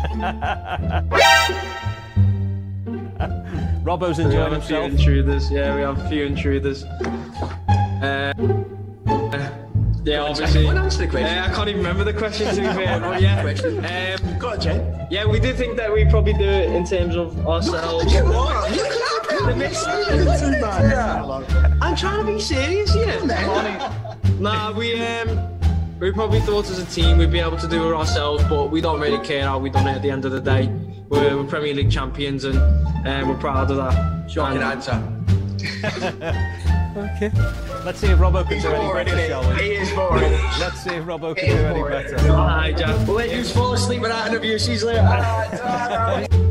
Robbo's enjoying We enjoying have a few intruders. Yeah, we have a few intruders. Uh, yeah, obviously. What answer the question? Uh, I can't even remember the question to be fair. Yeah, um, Go on, Jen. yeah, we do think that we probably do it in terms of ourselves. you What? You clapping? I'm trying to be serious here. Nah, we um, we probably thought as a team we'd be able to do it ourselves, but we don't really care how we done it. At the end of the day, we're, we're Premier League champions and um, we're proud of that. Shocking And- answer. Okay. Let's see if Robbo can He's do any better, isn't shall he? we? He is boring. Let's see if Robbo can do any boring. better. Hi, Jack. We'll let you fall asleep with that interview. She's later.